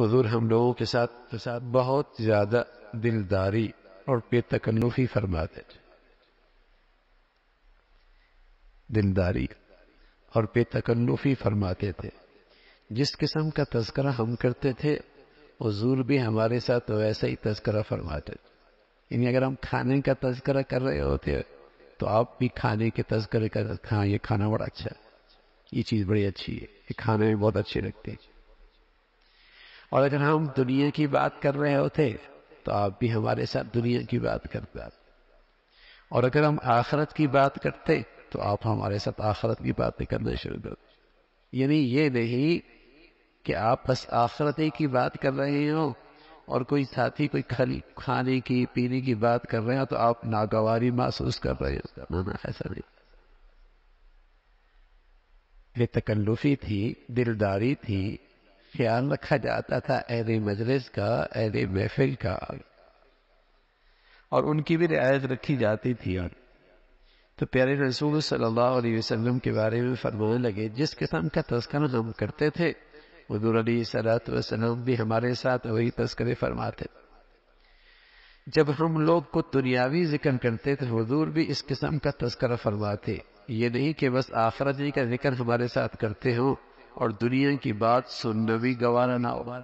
हजूर हम लोगों के साथ के साथ बहुत ज़्यादा दिलदारी और बेतकल्लुफी फरमाते थे। दिलदारी और बेतकल्लुफी फरमाते थे। जिस किस्म का तस्करा हम करते थे, हजूर भी हमारे साथ वैसा ही तस्करा फरमाते थे। यानी अगर हम खाने का तस्करा कर रहे होते तो आप भी खाने के तस्करे कर हाँ ये खाना बड़ा अच्छा है। ये चीज़ बड़ी अच्छी है। ये खाने में बहुत अच्छी लगती है। और अगर हम दुनिया की बात कर रहे होते तो आप भी हमारे साथ दुनिया की बात करते। और अगर हम आखरत की बात करते तो आप हमारे साथ आखरत की बातें करना शुरू कर यानी ये नहीं कि आप बस आखरत की बात कर रहे हो और कोई साथी कोई खाली खाने की, पीने की बात कर रहे हो तो आप नागवारी महसूस कर रहे हो। ऐसा नहीं। ये तकल्लुफी थी, दिलदारी थी ख्याल रखा जाता था अहल मजलिस का अहल महफिल का। और उनकी भी रियायत रखी जाती थी और तो प्यारे रसूल सल्लल्लाहु अलैहि वसल्लम के बारे में फरमाने लगे, जिस किस्म का तस्करा हम करते थे, हजूर अली भी हमारे साथ वही तस्करे फरमाते। जब हम लोग को दुनियावी ज़िक्र करते थे, हजूर भी इस किस्म का तस्करा फरमाते। ये नहीं कि बस आखरत जी का ज़िक्र हमारे साथ करते हो और दुनिया की बात सुनना भी गवारा ना हो।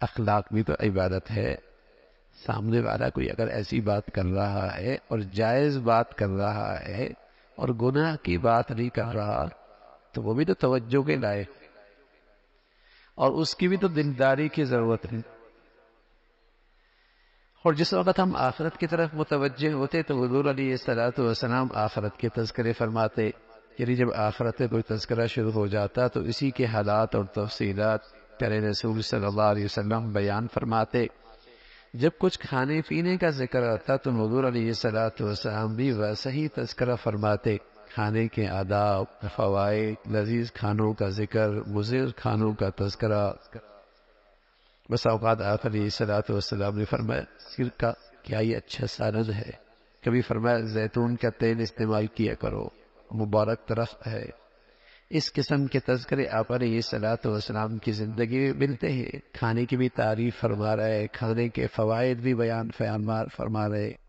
अखलाक भी तो इबादत है। सामने वाला कोई अगर ऐसी बात कर रहा है और जायज़ बात कर रहा है और गुनाह की बात नहीं कर रहा तो वो भी तो तवज्जो के लायक और उसकी भी तो दिलदारी की ज़रूरत है। और जिस वक्त हम आखरत की तरफ़ मुतवजह होते तो हजूर अली सलाम आखरत के तस्करे फरमाते यानी जब आखरत में कोई तस्करा शुरू हो जाता तो इसी के हालात और तफसीलात प्यारे रसूल सल्लल्लाहु बयान फरमाते। जब कुछ खाने पीने का ज़िक्र आता तो अली सलाम भी वैसा ही तस्करा फरमाते। खाने के आदाब फवाद लजीज खानों का ज़िक्र, मुजिर खानों का तस्करा बस अवकात आखिरी वसलाम ने फरमाया, सिर का क्या ये अच्छा सानद है? कभी फरमाया, जैतून का तेल इस्तेमाल किया करो। मुबारक तरफ़ है। इस किस्म के तस्करे आप ये सलात वसलाम की ज़िंदगी में मिलते हैं। खाने की भी तारीफ़ फरमा रहे खाने के फ़वाद भी बयान फरमा रहे